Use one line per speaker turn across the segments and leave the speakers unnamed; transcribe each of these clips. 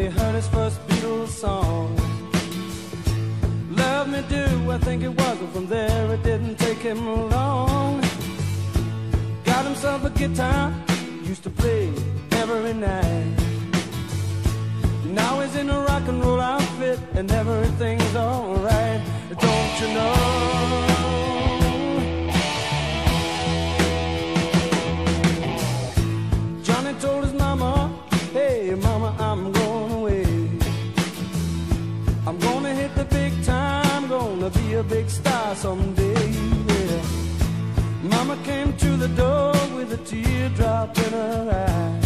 he heard his first Beatles song. Love me do, I think it was, and from there it didn't take him long. Got himself a guitar, used to play every night. Now he's in a rock and roll outfit, and everything's alright. Don't you know? Johnny told his mama, be a big star someday. Yeah. Mama came to the door with a teardrop in her eye.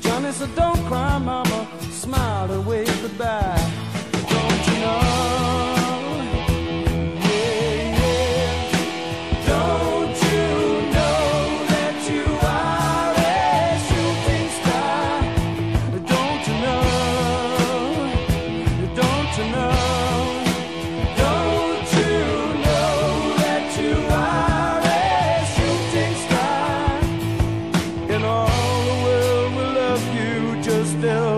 Johnny said, Don't cry, mama, still